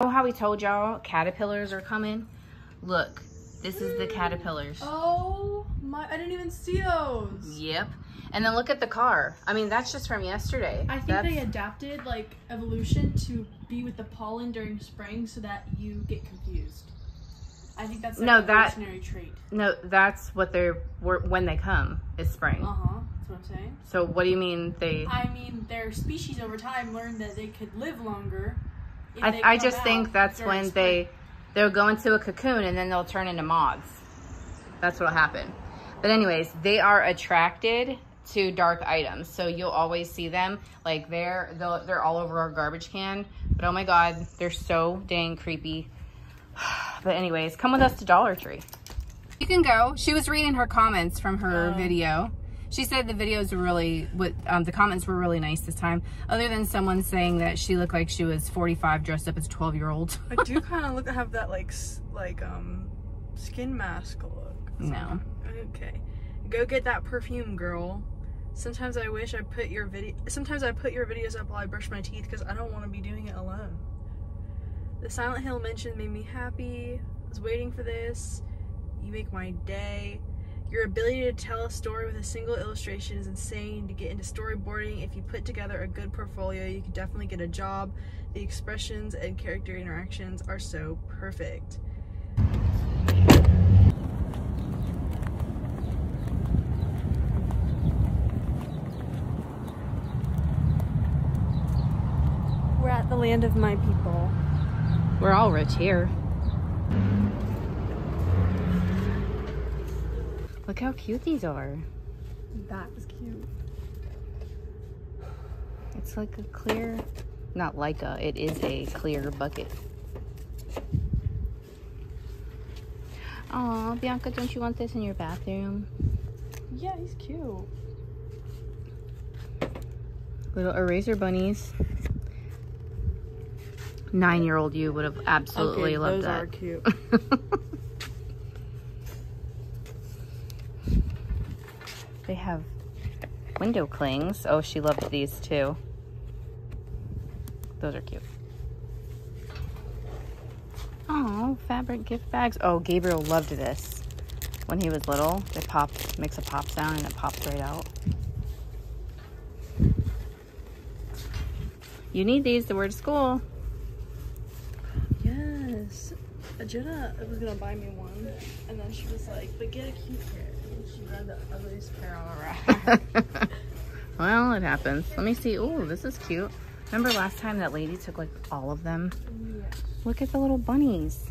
know how we told y'all caterpillars are coming? Look, this is the caterpillars. Oh my, I didn't even see those. Yep. And then look at the car. I mean, that's just from yesterday. I think That's- they adapted like evolution to be with the pollen during spring so that you get confused. I think that's No, that- evolutionary trait. No, that's what they're were- when they come is spring. Uh huh. That's what I'm saying. So what do you mean they? I mean, their species over time learned that they could live longer. If I, I come just think that's when spring. they they'll go into a cocoon and then they'll turn into moths. That's what'll happen. But anyways, they are attracted to dark items, so you'll always see them like they're they'll, they're all over our garbage can. But oh my god, they're so dang creepy. But anyways, come with us to Dollar Tree. You can go. She was reading her comments from her oh. video. She said the videos were really, what um, the comments were really nice this time. Other than someone saying that she looked like she was 45 dressed up as a 12 year old. I do kind of look have that like like um skin mask look. No. Okay. Go get that perfume, girl. Sometimes I wish I put your video. Sometimes I put your videos up while I brush my teeth because I don't want to be doing it alone. The Silent Hill mention made me happy. I was waiting for this. You make my day. Your ability to tell a story with a single illustration is insane. To get into storyboarding, if you put together a good portfolio, you can definitely get a job. The expressions and character interactions are so perfect. We're at the land of my people. We're all rich here. Look how cute these are. That is cute. It's like a clear, not like a, it is a clear bucket. Aw, Bianca, don't you want this in your bathroom? Yeah, he's cute. Little eraser bunnies. Nine year old you would have absolutely okay, loved those that. are cute. they have window clings. Oh, she loved these too. Those are cute. Oh, fabric gift bags. Oh, Gabriel loved this. When he was little, it pop, makes a pop sound and it pops right out. You need these to wear to school. Yes. Jenna was gonna buy me one, and then she was like, "But get a cute pair." The ugliest pair on rack. well, it happens. Let me see. Oh, this is cute. Remember last time that lady took like all of them? yeah. Look at the little bunnies.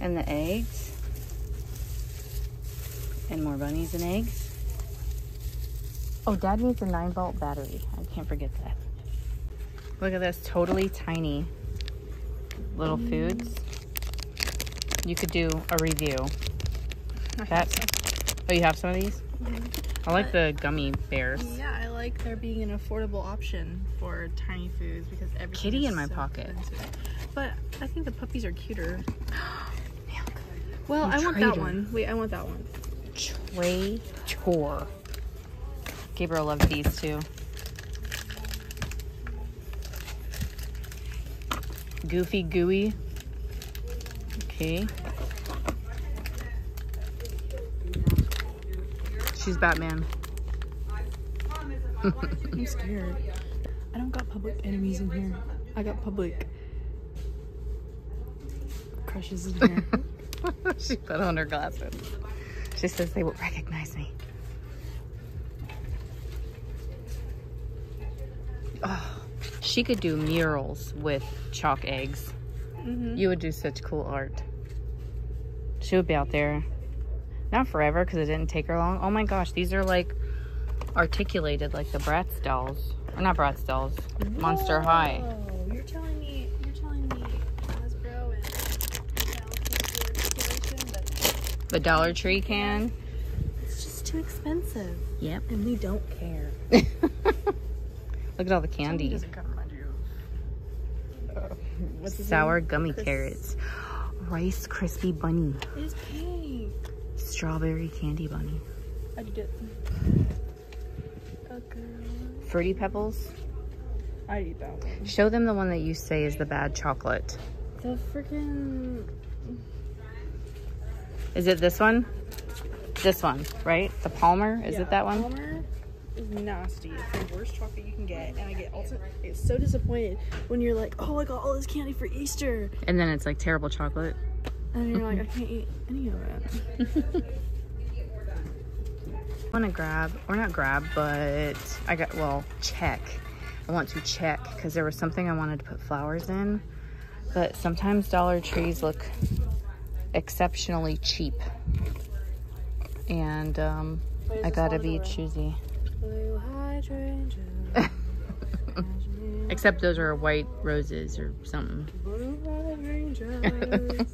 And the eggs. And more bunnies and eggs. Oh, dad needs a 9 volt battery. I can't forget that. Look at this totally tiny little foods. You could do a review. That, oh, you have some of these? Mm-hmm. I like the gummy bears. Yeah, I like there being an affordable option for tiny foods because every Kitty in my so pocket. expensive. But I think the puppies are cuter. Well, You I want that one. Wait, I want that one. Tray Chore. Gabriel loves these too. Goofy Gooey. Okay. She's Batman. I'm scared. I don't got public enemies in here. I got public crushes in here. she put on her glasses. She says they will recognize me. Oh, she could do murals with chalk eggs. Mhm. You would do such cool art. She would be out there. Not forever because it didn't take her long. Oh my gosh, these are like articulated like the Bratz dolls. Or not Bratz dolls. Monster High. You're telling me, you're telling me Hasbro and but The Dollar Tree can. it's just too expensive. Yep. And we don't care. Look at all the candy. doesn't kind of remind you of. Uh, what's Sour name? gummy Chris- carrots. Rice crispy bunny. It is pink. Strawberry candy bunny. I did it. Girl. Fruity pebbles. I eat that one. Show them the one that you say is the bad chocolate. The freaking Is it this one? This one, right? The Palmer? Is it that one? Palmer is nasty. It's the worst chocolate you can get, and I get also it's so disappointed when you're like, oh, I got all this candy for Easter, And then it's like terrible chocolate. And you're like, I can't eat any of it. I want to grab, or not grab, but I got, well, check. I want to check because there was something I wanted to put flowers in. But sometimes Dollar Trees look exceptionally cheap. And um, I gotta be choosy. Blue hydrangea. Except those are white roses or something.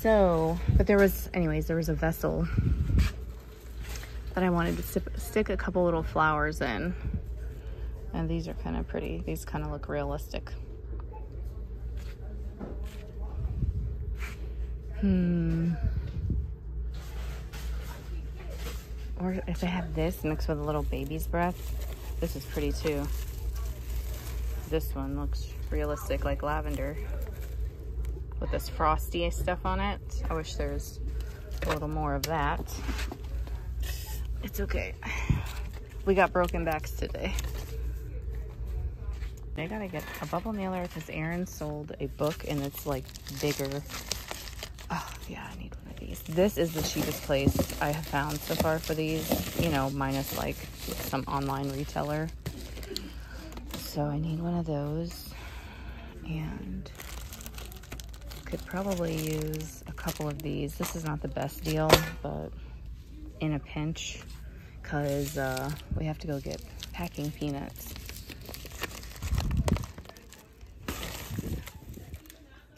So, but there was, anyways, there was a vessel that I wanted to sip, stick a couple little flowers in. And these are kind of pretty. These kind of look realistic. Hmm. Or if I have this mixed with a little baby's breath, this is pretty too. This one looks realistic, like lavender with this frosty stuff on it. I wish there's a little more of that. It's okay. We got broken backs today. I gotta get a bubble mailer because Aaron sold a book and it's like bigger. Oh, yeah, I need one of these. This is the cheapest place I have found so far for these, you know, minus like some online retailer. So I need one of those. And could probably use a couple of these. This is not the best deal, but in a pinch, because uh, we have to go get packing peanuts.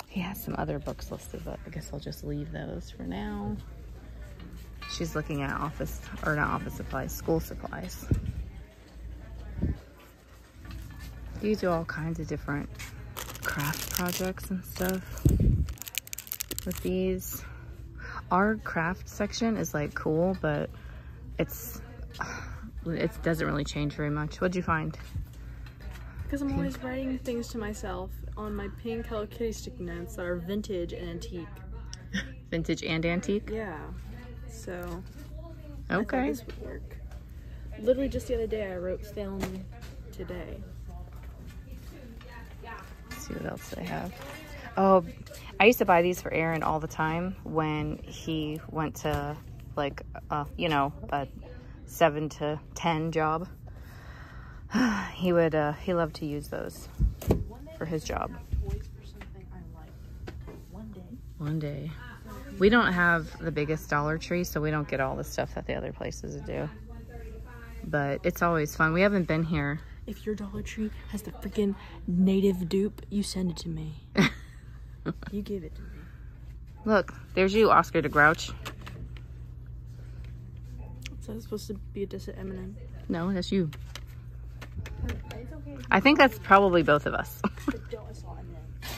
He has some other books listed, but I guess I'll just leave those for now. She's looking at office, or not office supplies, school supplies. You do all kinds of different craft projects and stuff with these. Our craft section is like cool, but it's it doesn't really change very much. What'd you find? Because I'm always writing things to myself on my pink Hello Kitty sticky notes that are vintage and antique. Vintage and antique? Yeah. So I Okay. this would work. Literally just the other day I wrote film today. Let's see what else they have. Oh, I used to buy these for Aaron all the time when he went to like, uh, you know, a seven to ten job. he would, uh, he loved to use those for his job. Toys for something I like. One day. One day. We don't have the biggest Dollar Tree, so we don't get all the stuff that the other places do. But it's always fun. We haven't been here. If your Dollar Tree has the freaking native dupe, you send it to me. you give it to me. Look, there's you, Oscar the Grouch. So it's supposed to be a diss at Eminem. No, that's you. Okay. I think that's probably both of us. But don't assault Eminem.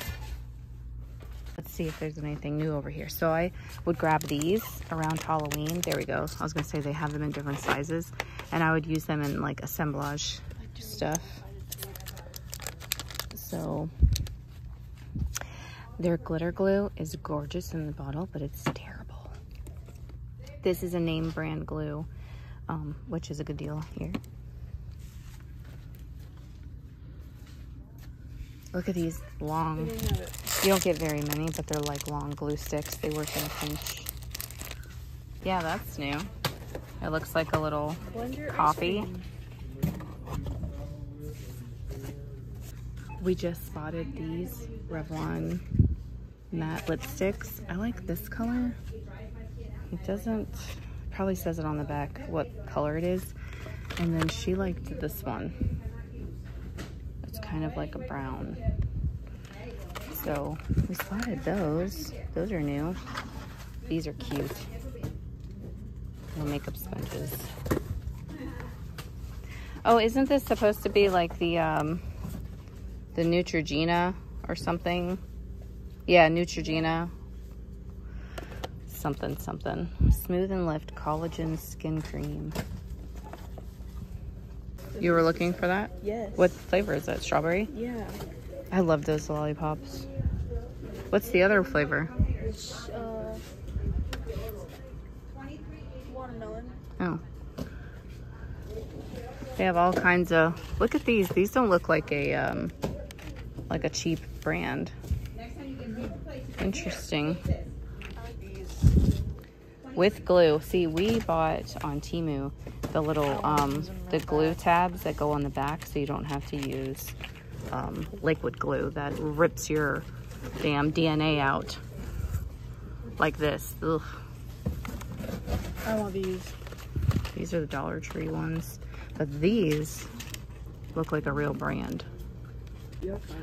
Let's see if there's anything new over here. So I would grab these around Halloween. There we go. I was gonna say they have them in different sizes, and I would use them in like assemblage stuff. So their glitter glue is gorgeous in the bottle, but it's terrible. This is a name brand glue, um, which is a good deal here. Look at these long We have it. you don't get very many, but they're like long glue sticks. They work in a pinch. Yeah, that's new. It looks like a little Blender Coffee. We just spotted these Revlon matte lipsticks. I like this color. It doesn't, probably says it on the back what color it is. And then she liked this one. It's kind of like a brown. So we spotted those. Those are new. These are cute. Little makeup sponges. Oh, isn't this supposed to be like the um, the Neutrogena or something? Yeah, Neutrogena. Something, something. Smooth and Lift Collagen Skin Cream. You were looking for that? Yes. What flavor is that? Strawberry? Yeah. I love those lollipops. What's the other flavor? It's uh. Watermelon. Oh. They have all kinds of. Look at these. These don't look like a um, like a cheap brand. Interesting. I like these. With glue. See, we bought on Temu the little um, the glue tabs that go on the back, so you don't have to use um, liquid glue that rips your damn DNA out like this. Ugh. I want these. These are the Dollar Tree ones. But these look like a real brand.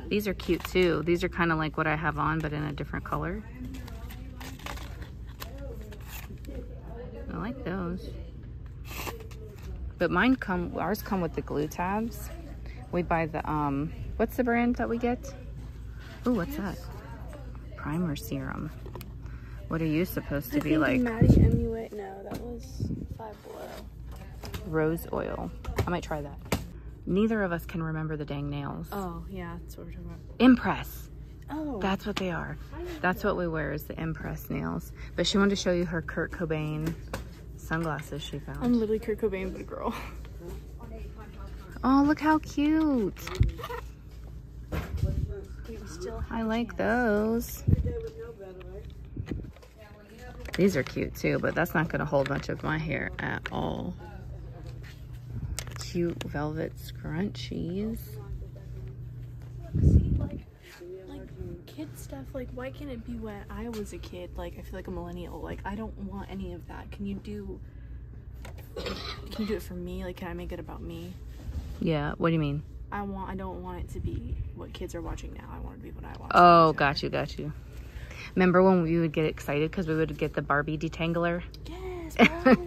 These are cute too. These are kind of like what I have on, but in a different color. I like those. But mine come, ours come with the glue tabs. We buy the, um, what's the brand that we get? Oh, what's that? Primer serum. What are you supposed to I be like? Maddie MUA. No, that was Five Below. Rose oil. I might try that. Neither of us can remember the dang nails. Oh yeah, that's what we're talking about. Impress. Oh. That's what they are. That's what we wear is the Impress nails. But she wanted to show you her Kurt Cobain sunglasses she found. I'm literally Kurt Cobain, but a girl. oh, look how cute. I like those. These are cute too, but that's not going to hold much of my hair at all. Cute velvet scrunchies. See, like, like kid stuff. Like, why can't it be when I was a kid? Like, I feel like a millennial. Like, I don't want any of that. Can you do? Can you do it for me? Like, can I make it about me? Yeah, what do you mean? I want. I don't want it to be what kids are watching now. I want it to be what I watch. Oh, got you, got you. Remember when we would get excited because we would get the Barbie detangler? Yes.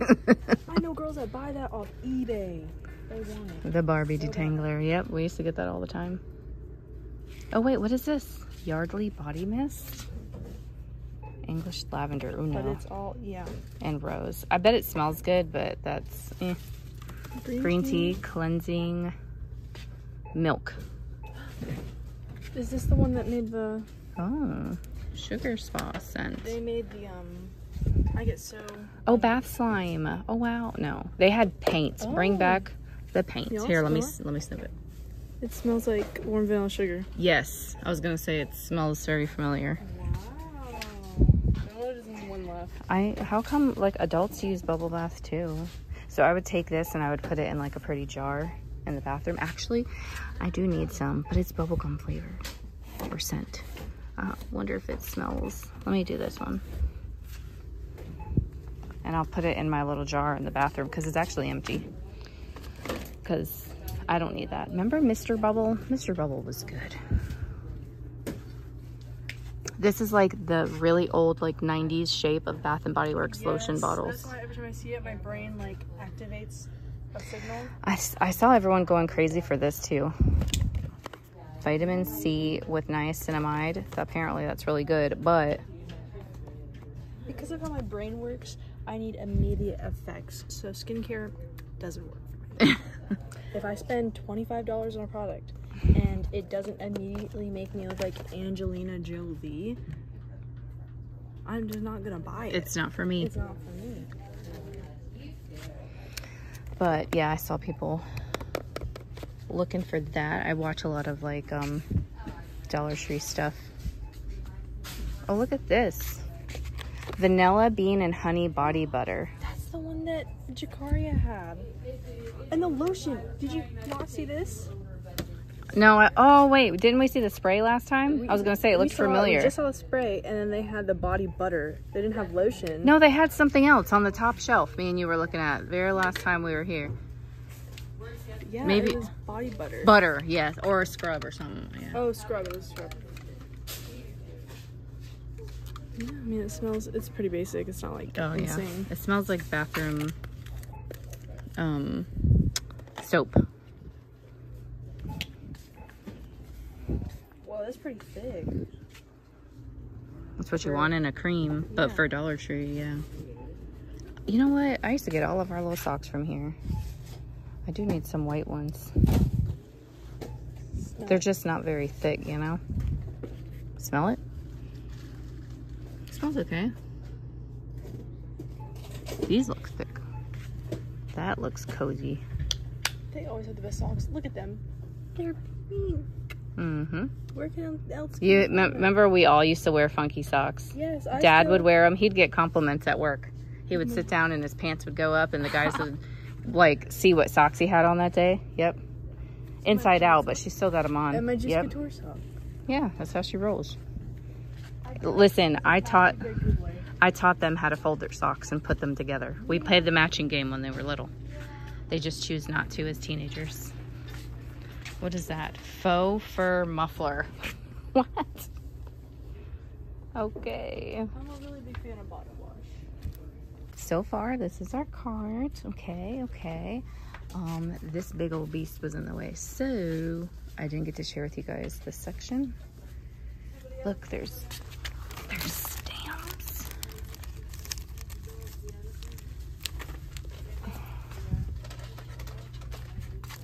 I know girls that buy that off eBay. They want it. The Barbie detangler. Yep, we used to get that all the time. Oh wait, what is this? Yardley body mist? English lavender. Oh But it's all yeah. And rose. I bet it smells good, but that's eh. green tea, cleansing milk. Is this the one that made the? Oh, sugar spa scent. They made the um. I get so. Oh, bath slime. Oh wow. No, they had paints. Bring Oh. back the paints. Here, let me s- let me sniff it. It smells like warm vanilla sugar. Yes, I was gonna say it smells very familiar. Wow. There's one left. I how come like adults use bubble bath too? So I would take this and I would put it in like a pretty jar in the bathroom. Actually, I do need some, but it's bubblegum flavor or scent. I uh, wonder if it smells. Let me do this one. And I'll put it in my little jar in the bathroom because it's actually empty. Because I don't need that. Remember Mr. Bubble? Mr. Bubble was good. This is like the really old like 90s shape of Bath and Body Works lotion bottles. That's why every time I see it, my brain like activates a signal. I, I saw everyone going crazy for this too. Vitamin C with niacinamide. Apparently that's really good, but Because of how my brain works, I need immediate effects. So skincare doesn't work for me. if I spend twenty five dollars on a product and it doesn't immediately make me look like Angelina Jolie, I'm just not gonna buy it. it's not for me. it's not for me. But yeah, I saw people looking for that. I watch a lot of like um Dollar Tree stuff. Oh, look at this. Vanilla bean and honey body butter. That's the one that Jacaria had. And the lotion. Did you not see this? No, I, oh wait, didn't we see the spray last time? I was gonna say it We looked saw- familiar. We just saw the spray, and then they had the body butter. They didn't have lotion. No, they had something else on the top shelf. Me and you were looking at very last time we were here. yeah, maybe- it was body butter. Butter, yes, or a scrub or something. Yeah. oh, scrub. It was scrub. Yeah, I mean, it smells. It's pretty basic. It's not like Oh yeah. insane. It smells like bathroom um soap. Well, that's pretty thick. That's what you want in a cream, but Yeah. for Dollar Tree, yeah. You know what? I used to get all of our little socks from here. I do need some white ones. They're just not very thick, you know? Smell it? Smells okay. These look thick. That looks cozy. They always have the best socks. Look at them. They're pink. Mm-hmm. Where can else? You me- remember we all used to wear funky socks? Yes, I Dad would wear them. He'd get compliments at work. He would sit down and his pants would go up and the guys would like see what socks he had on that day. Yep. Inside out, but she still got them on. And my Just yep. Couture sock. Yeah, that's how she rolls. Listen, I taught Very good way. I taught them how to fold their socks and put them together. We played the matching game when they were little. They just choose not to as teenagers. What is that? Faux fur muffler. what? Okay. I'm a really big fan of wash. So far, this is our cart. Okay, okay. Um, this big old beast was in the way, so I didn't get to share with you guys this section. Look, there's there's stamps.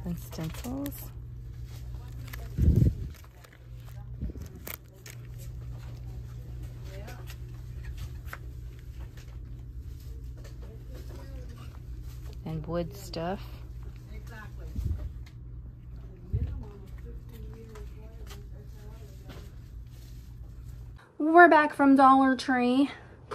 And stencils. And wood stuff. We're back from Dollar Tree.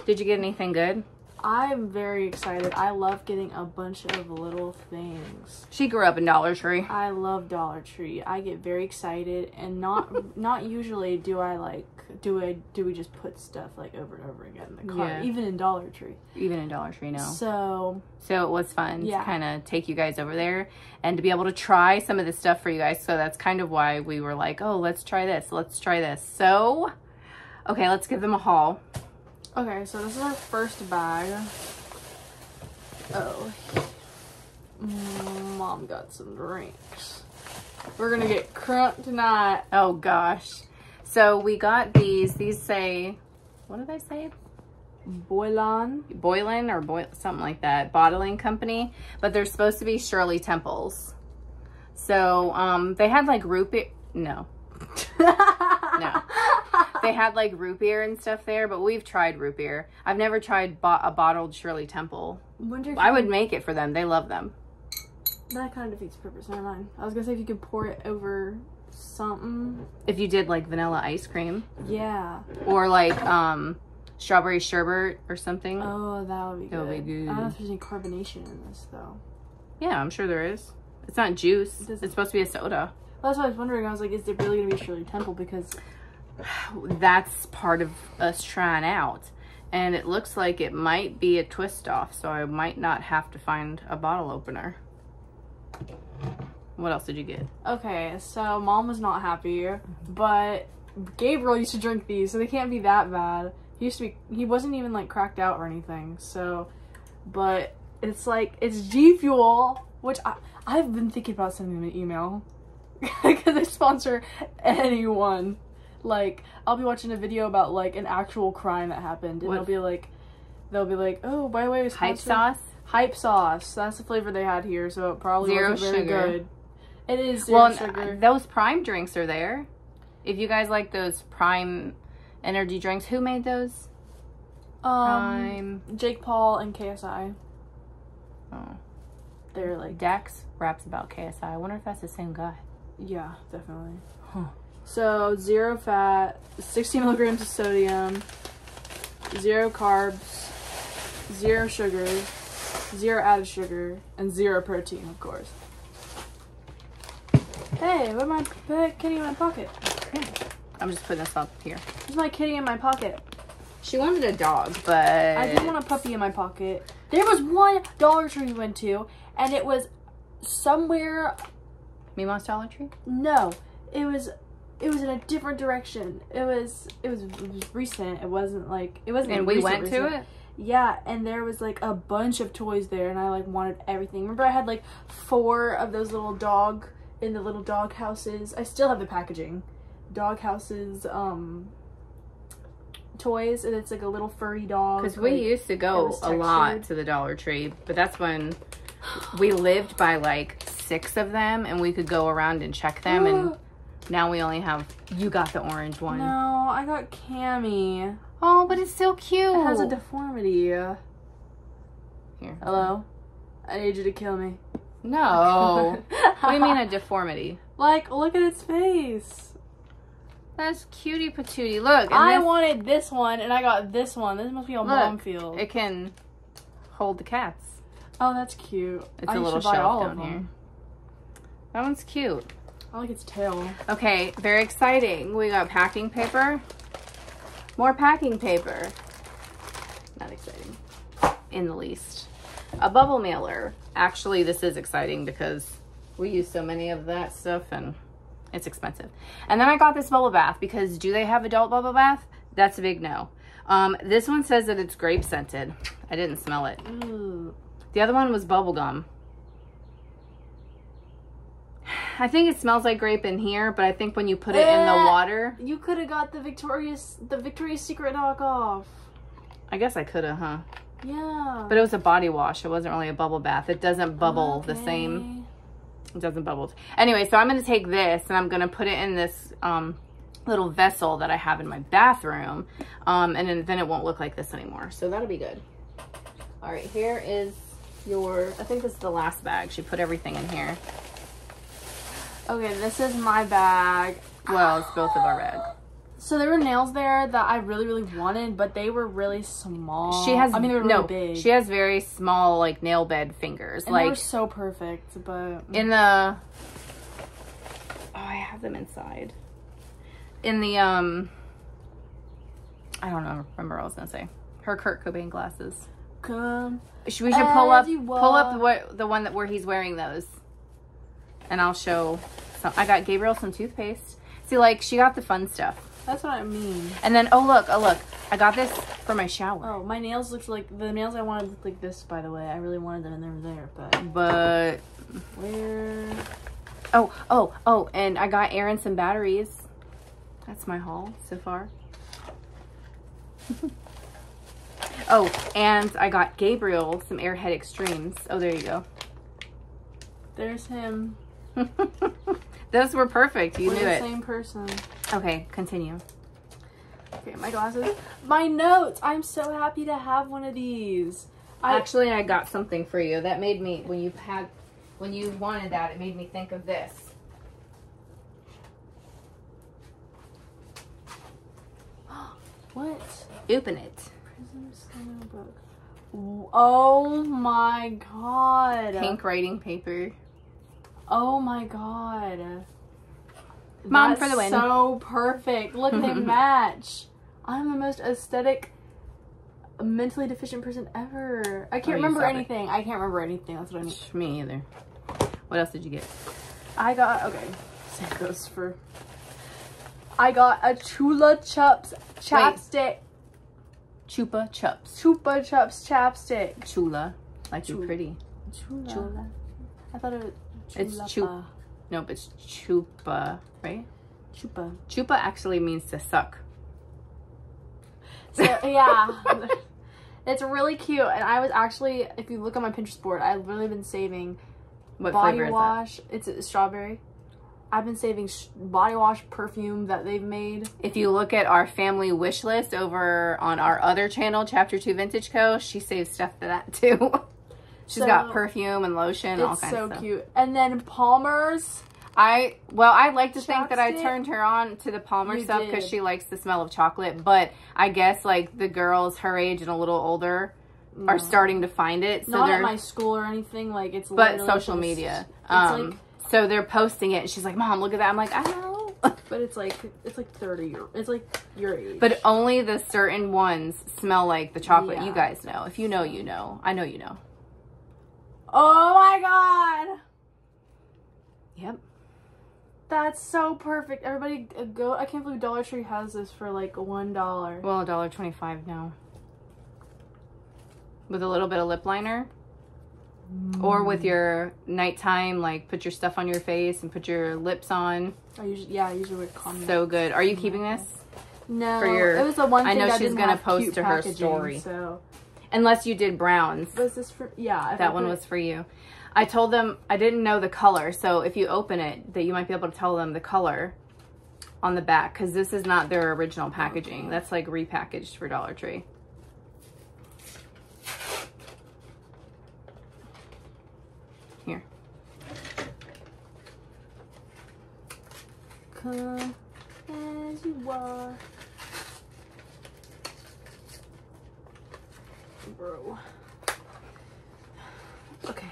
Did you get anything good? I'm very excited. I love getting a bunch of little things. She grew up in Dollar Tree. I love Dollar Tree. I get very excited and not not usually do I like do I do we just put stuff like over and over again in the cart, Yeah. even in Dollar Tree. Even in Dollar Tree, no. So So it was fun Yeah. to kind of take you guys over there and to be able to try some of this stuff for you guys. So that's kind of why we were like, oh, let's try this. Let's try this. So, okay, let's give them a haul. Okay, so this is our first bag. Oh. Mom got some drinks. We're gonna get crunk tonight. Oh gosh. So we got these. These say, what did I say? Boylan. Boylan or Boy, something like that, bottling company, but they're supposed to be Shirley Temples. So um, they had like root beer. No, no. They had like root beer and stuff there, but we've tried root beer. I've never tried bo- a bottled Shirley Temple. Wonder I would make it for them. They love them. That kind of defeats the purpose. Never mind. I was gonna say if you could pour it over something. If you did like vanilla ice cream Yeah. or like um, strawberry sherbet or something. Oh, that would be That good. would be I don't know if there's any carbonation in this though. Yeah, I'm sure there is. It's not juice. It It's supposed to be a soda. That's what I was wondering. I was like, is it really gonna be Shirley Temple? Because that's part of us trying out. And it looks like it might be a twist off, so I might not have to find a bottle opener. What else did you get? okay, so mom was not happy, but Gabriel used to drink these, so they can't be that bad. He used to be. He wasn't even like cracked out or anything. So, but it's like it's G Fuel, which I I've been thinking about sending an email because they sponsor anyone. Like I'll be watching a video about like an actual crime that happened, and What- they'll be like, they'll be like, oh, by the way, Hype sauce? Hype sauce. That's the flavor they had here, so it probably Zero wasn't very sugar. good. It is zero Well, sugar. those prime drinks are there. If you guys like those prime energy drinks, who made those? um, Prime. Jake Paul and KSI. Oh. They're like, Dax raps about KSI. I wonder if that's the same guy. Yeah, definitely. Huh. So zero fat, 60 milligrams of sodium, zero carbs, zero sugar, zero added sugar, and zero protein, of course. Hey, what am I put kitty in my pocket? Hmm. I'm just putting this up here. There's my kitty in my pocket. She wanted a dog, but I did want a puppy in my pocket. There was one Dollar Tree we went to, and it was somewhere. Mima's Dollar Tree. No, it was. It was in a different direction. It was. It was, it was recent. It wasn't like. It wasn't. And we recent, went to recent. it. Yeah, and there was like a bunch of toys there, and I like wanted everything. Remember, I had like four of those little dog in the little dog houses. I still have the packaging, dog houses, um, toys, and it's like a little furry dog. Because we like- used to go a lot to the Dollar Tree, but that's when we lived by like six of them and we could go around and check them and now we only have you got the orange one. No, I got Cammy. Oh, but it's so cute. It has a deformity. Here. Hello? I need you to kill me. No. what do you mean a deformity? Like, look at its face. That's cutie patootie. Look, I this- wanted this one, and I got this one. This must be on Look, mom field. it can hold the cats. Oh, that's cute. It's I a little should buy all shelf down here. That one's cute. I like its tail. Okay, very exciting. We got packing paper. More packing paper. Not exciting in the least. A bubble mailer. Actually, this is exciting because we use so many of that stuff and it's expensive. And then I got this bubble bath because do they have adult bubble bath? That's a big no. Um, this one says that it's grape scented. I didn't smell it. Ooh. The other one was bubble gum. I think it smells like grape in here, but I think when you put it in the Eh. water, You could have got the Victoria's the Victoria's Secret knockoff. I guess I could have, huh? Yeah. But it was a body wash. It wasn't really a bubble bath. It doesn't bubble the same. It doesn't bubble. Anyway, so I'm going to take this and I'm going to put it in this um, little vessel that I have in my bathroom. Um, and then, then it won't look like this anymore. So that'll be good. All right, here is your, I think this is the last bag. She put everything in here. Okay, this is my bag. Well, it's both of our bags. So there were nails there that I really, really wanted, but they were really small. She has, I mean, they were no, really big. she has very small, like, nail bed fingers. and they were like, so perfect, but in the, oh, I have them inside. In the, um, I don't know, remember what I was going to say. Her Kurt Cobain glasses. come. Should we should pull oh, up As pull up what the one that where he's wearing those, and I'll show. Some, I got Gabriel some toothpaste. See, like she got the fun stuff, That's what I mean. and then oh look, oh look, I got this for my shower. Oh, my nails looked like the nails I wanted looked like this. By the way, I really wanted them, and they were there. But But where? oh oh oh, and I got Aaron some batteries. That's my haul so far. oh, and I got Gabriel some Airhead Extremes. Oh, there you go. There's him. Those were perfect. You We're knew the it. same person. Okay, continue. Okay, my glasses. My notes. I'm so happy to have one of these. I Actually, I got something for you. That made me when you had when you wanted that, it made me think of this. what? Open it. Book. Oh my god. Pink writing paper. Oh my god. Mom That's for the win. So perfect. Look, they match. I'm the most aesthetic, mentally deficient person ever. I Oh, can't you remember stop it. anything. I can't remember anything. That's what I mean. Me either. What else did you get? I got okay. Same goes for. I got a Chula Chups chapstick. Chupa Chups. Chupa Chups chapstick. Chula. Like you're pretty. Chula. Chula. I thought it was. It's chulapa. chup. Nope, it's chupa, right? Chupa. Chupa actually means to suck. So yeah, it's really cute. And I was actually, if you look on my Pinterest board, I've really been saving What body wash. It's a strawberry. I've been saving body wash perfume that they've made. If you look at our family wish list over on our other channel, Chapter 2 Vintage Co., she saves stuff for that too. She's got perfume and lotion, all It's kinds so of stuff. cute. And then Palmer's. I well, I like to think that I turned her on to the Palmer You stuff because she likes the smell of chocolate. But I guess like the girls her age and a little older are starting to find it. So Not at my school or anything. Like it's. but social media. It's Um, like, so they're posting it, and she's like, "Mom, look at that." I'm like, "I know." but it's like it's like thirty. Year, it's like your age. but only the certain ones smell like the chocolate. You guys know. If you know, you know. I know you know. oh my god, Yep. that's so perfect. Everybody uh, go. I can't believe Dollar Tree has this for like one dollar. Well, a dollar twenty-five now. With a little bit of lip liner. Or with your nighttime, like put your stuff on your face and put your lips on. I usually yeah, I usually comment. So good. Are you keeping this? no, for your- it was the one I know she's gonna post to her story. So Unless you did browns. was this for yeah? I That one was for you. I told them I didn't know the color, so if you open it, that you might be able to tell them the color on the back because this is not their original packaging. That's like repackaged for Dollar Tree. Here. Come as you are. Bro. Okay.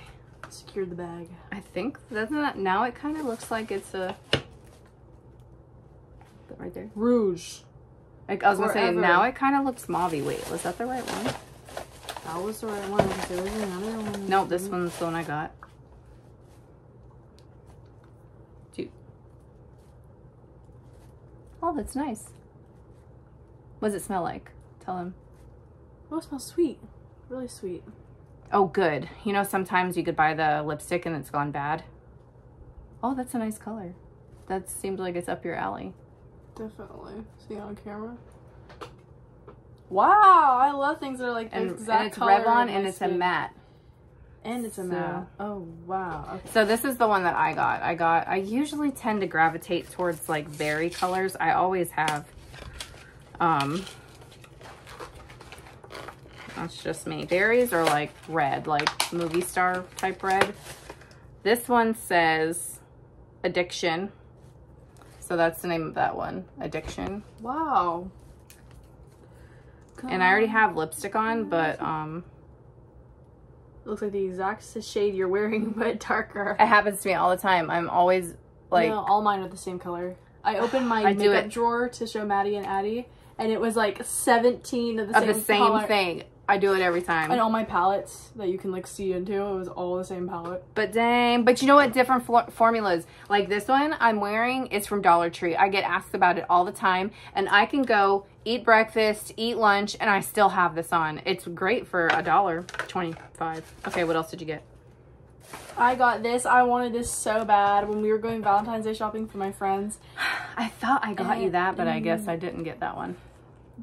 Secured the bag. I think doesn't that now it kind of looks like it's a right there. Rouge. Like I was gonna say now it kind of looks mauvey. Wait, was that the right one? That was the right one. There was another one. No, this one's the one I got. Oh, that's nice. What does it smell like? Tell him. Oh, it smells sweet. Really sweet. Oh, good. You know, sometimes you could buy the lipstick and it's gone bad. Oh, that's a nice color. That seems like it's up your alley. Definitely. See on camera. Wow, I love things that are like the And, exact and it's color Revlon and it's a matte. And it's a So- matte. Oh wow. Okay. So this is the one that I got. I got, I usually tend to gravitate towards like berry colors. I always have. Um, that's just me. Berries are like red, like movie star type red. This one says addiction. So that's the name of that one, addiction. Wow. And I already have lipstick on, but um, Looks like the exact shade you're wearing, but darker. it happens to me all the time. I'm always like, no, all mine are the same color. I opened my I makeup it. drawer to show Maddie and Addie, and it was like 17 of the of same the same color. thing. I do it every time. And all my palettes that you can like see into, it was all the same palette. But dang, but you know what? Different for- formulas. Like this one I'm wearing is from Dollar Tree. I get asked about it all the time, and I can go eat breakfast, eat lunch, and I still have this on. It's great for a dollar twenty-five. Okay, what else did you get? I got this. I wanted this so bad when we were going Valentine's Day shopping for my friends, I thought I got you that, but I guess I didn't get that one.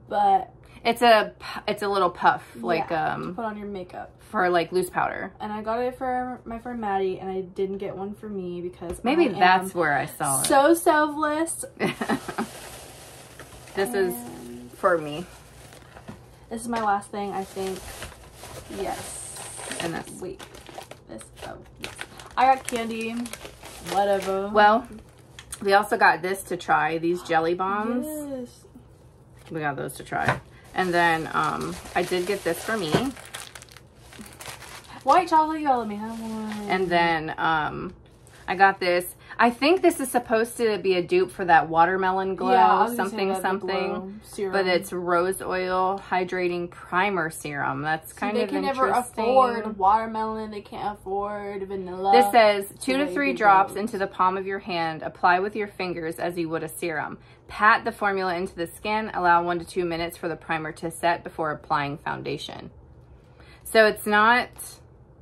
but It's a it's a little puff, like yeah, um put on your makeup. for like loose powder. And I got it for my friend Maddie, and I didn't get one for me because Maybe I that's where I saw it. so selfless. this is for me, this is my last thing. I think. Yes. and this. Wait. This. Oh. Yes. I got candy. Whatever. Well, we also got this to try. These jelly bombs. Yes. we got those to try and then um i did get this for me White chocolate. Y'all let me have one. and then um i got this i think this is supposed to be a dupe for that watermelon glow I was gonna say something something glow but it's rose oil hydrating primer serum that's kind they of can never afford watermelon. They can't afford vanilla. This says two to three drops drops. into the palm of your hand. Apply with your fingers as you would a serum. Pat the formula into the skin. Allow one to two minutes for the primer to set before applying foundation. So it's not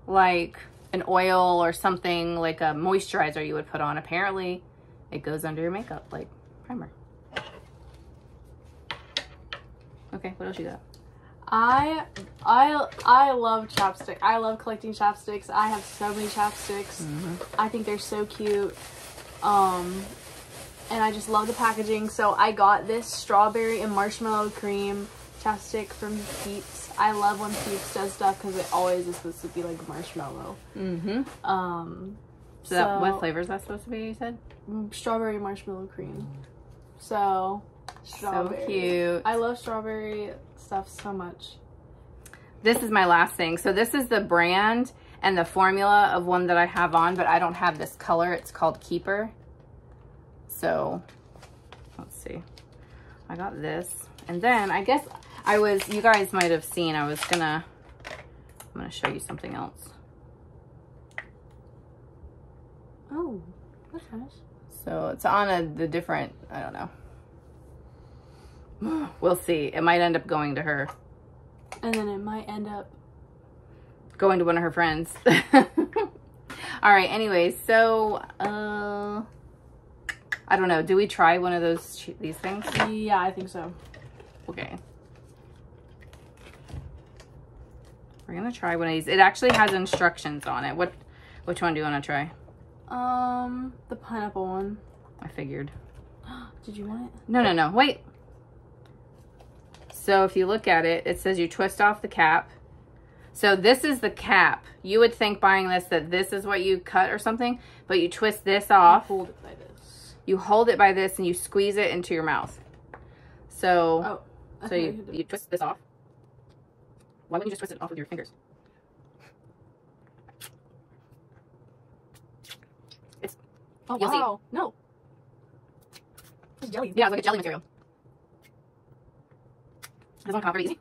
like an oil or something like a moisturizer you would put on. Apparently, it goes under your makeup like primer. Okay, what else you got? I I I love chapstick. I love collecting chapsticks. I have so many chapsticks. I think they're so cute. Um and I just love the packaging. So I got this strawberry and marshmallow cream chapstick from Peeps. I love when Peeps does stuff because it always is supposed to be like marshmallow. Mm-hmm. Um So, that, what flavor is that supposed to be, you said? strawberry marshmallow cream. So strawberry. So cute. I love strawberry stuff so much. This is my last thing. So this is the brand and the formula of one that I have on, but I don't have this color. It's called Keeper. So let's see. I got this. And then I guess I was, you guys might have seen, I was gonna, I'm gonna show you something else. Oh, that's nice. So it's on a, the different, I don't know. We'll see. It might end up going to her. And then it might end up. going to one of her friends. All right, anyways, so, uh, I don't know. Do we try one of those, these things? Yeah, I think so. Okay. We're gonna try one of these. It actually has instructions on it. What, Which one do you want to try? Um, the pineapple one. I figured. Did you want it? No, no, no. Wait. So if you look at it, it says you twist off the cap. So this is the cap. You would think buying this that this is what you cut or something, but you twist this off. Hold it by this. You hold it by this and you squeeze it into your mouth. So, Oh. So you, you twist this off. Why wouldn't you just twist it off with your fingers? It's Oh, you'll see. wow. No. It's jelly. yeah, it's like a jelly material. It Doesn't come very easy?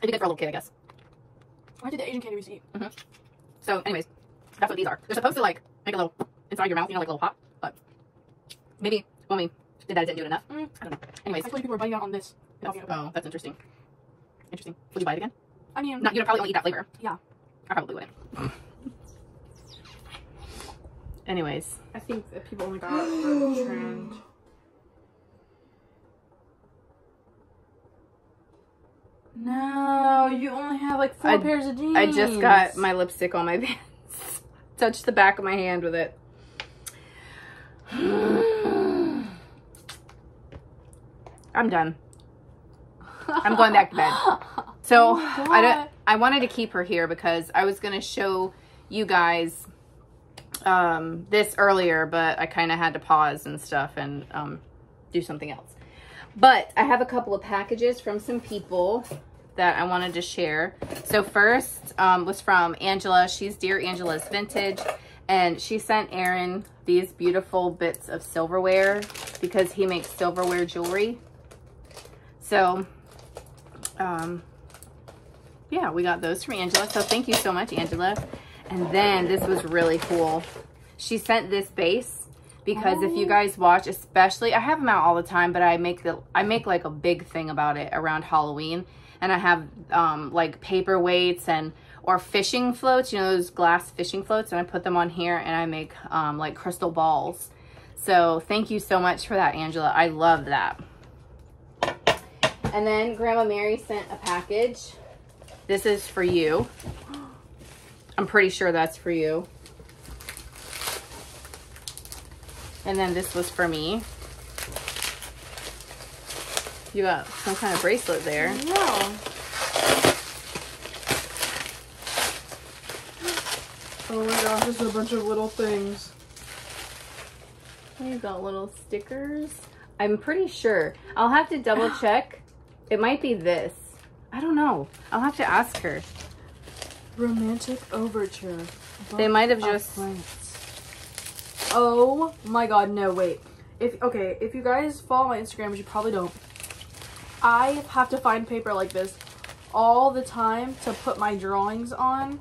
It'd be good for a little kid, I guess. Why did the Asian candy we eat? Mm-hmm. So, anyways, that's what these are. They're supposed to like make a little inside your mouth, you know, like a little pop. But maybe when we did that, it didn't do it enough. Mm. I don't know. Anyways, Actually, people were biting out on this. that's, oh, that's interesting. Interesting. Would you buy it again? I mean, not. you'd probably only eat that flavor. Yeah. I probably wouldn't. Anyways, I think that people only got it for the trend. No, you only have like four I- pairs of jeans. I just got my lipstick on my pants. Touched the back of my hand with it. I'm done. I'm going back to bed. So Oh I don't. I wanted to keep her here because I was gonna show you guys um, this earlier, but I kind of had to pause and stuff and um, do something else. But I have a couple of packages from some people that I wanted to share. So first um, was from Angela. She's Dear Angela's Vintage. And she sent Aaron these beautiful bits of silverware because he makes silverware jewelry. So, um, yeah, we got those from Angela. So thank you so much, Angela. And then this was really cool. She sent this base because if you guys watch, especially I have them out all the time, but I make the I make like a big thing about it around Halloween, and I have um, like paperweights and or fishing floats, you know those glass fishing floats, and I put them on here and I make um, like crystal balls. So thank you so much for that, Angela. I love that. And then Grandma Mary sent a package. This is for you. I'm pretty sure that's for you. And then this was for me. You got some kind of bracelet there. Yeah. Oh my gosh, there's a bunch of little things. You got little stickers. I'm pretty sure. I'll have to double check. It might be this. I don't know. I'll have to ask her. Romantic overture. They might have just- France. Oh my god, no, wait. If okay, if you guys follow my Instagram, which you probably don't, I have to find paper like this all the time to put my drawings on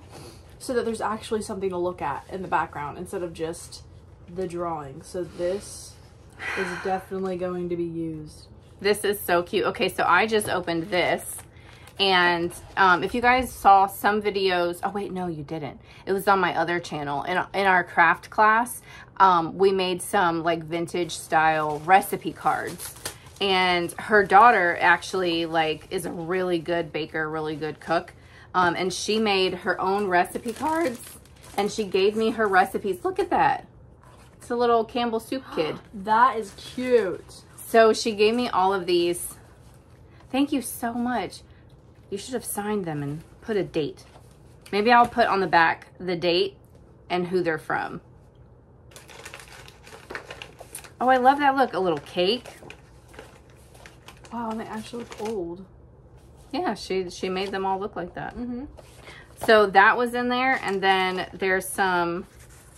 so that there's actually something to look at in the background instead of just the drawing. So this is definitely going to be used. This is so cute. Okay, so I just opened this. And um, if you guys saw some videos, oh wait, no, you didn't. It was on my other channel. In, in our craft class, um, we made some like vintage style recipe cards. And her daughter actually like is a really good baker, really good cook. Um, and she made her own recipe cards and she gave me her recipes. Look at that. It's a little Campbell soup kid. That is cute. So she gave me all of these. Thank you so much. You should have signed them and put a date. Maybe I'll put on the back the date and who they're from. Oh, I love that look. A little cake. Wow, and they actually look old. Yeah, she she made them all look like that. Mm-hmm. So that was in there, and then there's some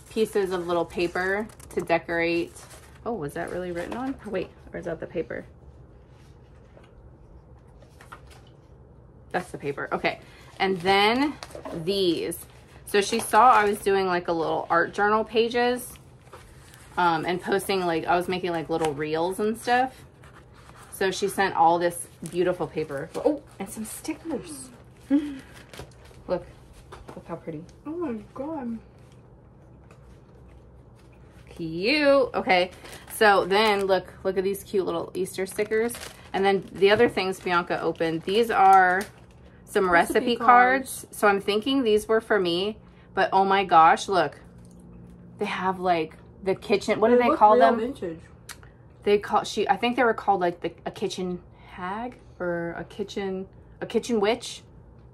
pieces of little paper to decorate. Oh, was that really written on? Wait, or is that the paper? That's the paper. Okay. And then these. So she saw I was doing like a little art journal pages um, and posting like, I was making like little reels and stuff. So she sent all this beautiful paper. Oh, and some stickers. Look, look how pretty. Oh my god. Cute. Okay, so then look, look at these cute little Easter stickers. And then the other things Bianca opened, these are some Recipe recipe, cards. So I'm thinking these were for me, but oh my gosh, look. They have like the kitchen, what do they call them? Vintage. They call she I think they were called like the a kitchen hag or a kitchen a kitchen witch,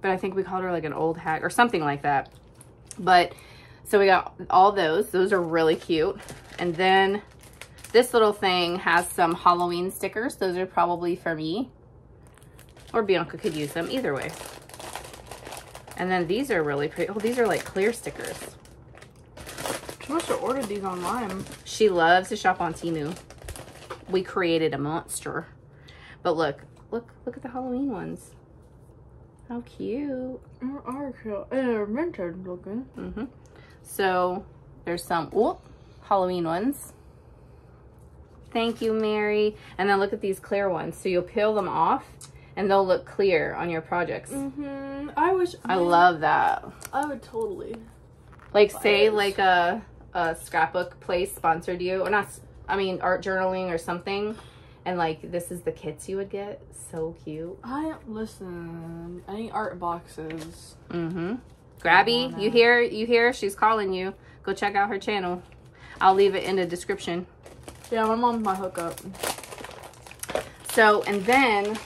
but I think we called her like an old hag or something like that. But so we got all those. Those are really cute. And then this little thing has some Halloween stickers. Those are probably for me. Or Bianca could use them either way. And then these are really pretty. Oh, these are like clear stickers. She must have ordered these online. She loves to shop on Temu. We created a monster. But look, look, look at the Halloween ones. How cute. They are cute. And they're vintage looking. hmm So there's some oh, Halloween ones. Thank you, Mary. And then look at these clear ones. So you'll peel them off and they'll look clear on your projects. Mm-hmm. I wish. I love that. I would totally. Like say like a, a scrapbook place sponsored you or not, I mean art journaling or something. And like this is the kits you would get. So cute. I listen. I need art boxes. Mm-hmm. Grabby, you hear you hear she's calling you. Go check out her channel. I'll leave it in the description. Yeah, my mom's my hookup. So and then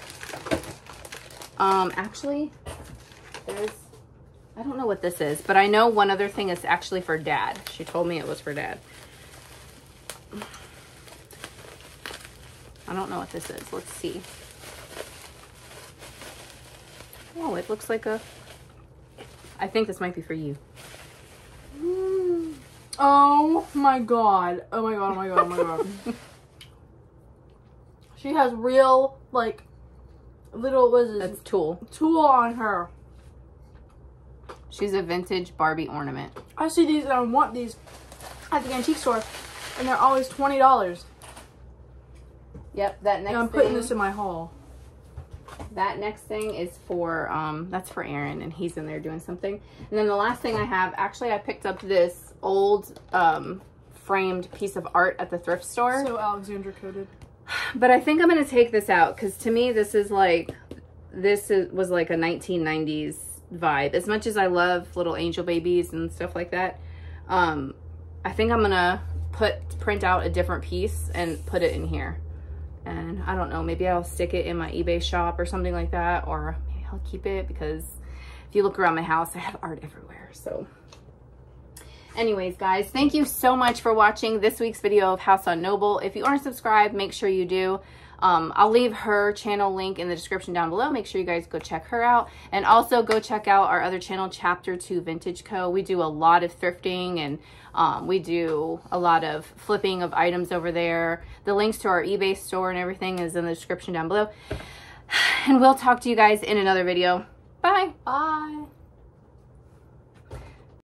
um actually there's I don't know what this is, but I know one other thing is actually for dad. She told me it was for dad. I don't know what this is. Let's see. Oh, it looks like a I think this might be for you. Mm. Oh my god. Oh my god. Oh my god. Oh my god. she has real like little what is this That's Tulle. tulle on her. She's a vintage Barbie ornament. I see these and I want these at the antique store, and they're always twenty dollars. Yep, that next I'm putting this in my haul. that next thing is for um that's for Aaron and he's in there doing something. And then the last thing I have, actually I picked up this old um framed piece of art at the thrift store. So Alexandra coded. but I think I'm gonna take this out because to me this is like this is, was like a 1990s vibe. As much as I love little angel babies and stuff like that, um, I think I'm gonna put print out a different piece and put it in here. And I don't know, maybe I'll stick it in my eBay shop or something like that, or maybe I'll keep it because if you look around my house, I have art everywhere. So. Anyways guys thank you so much for watching this week's video of house on noble. If you aren't subscribed make sure you do. Um, i'll leave her channel link in the description down below. Make sure you guys go check her out. And also go check out our other channel chapter 2 vintage co. We do a lot of thrifting and um, we do a lot of flipping of items over there. The links to our ebay store and everything is in the description down below. And we'll talk to you guys in another video. Bye. Bye.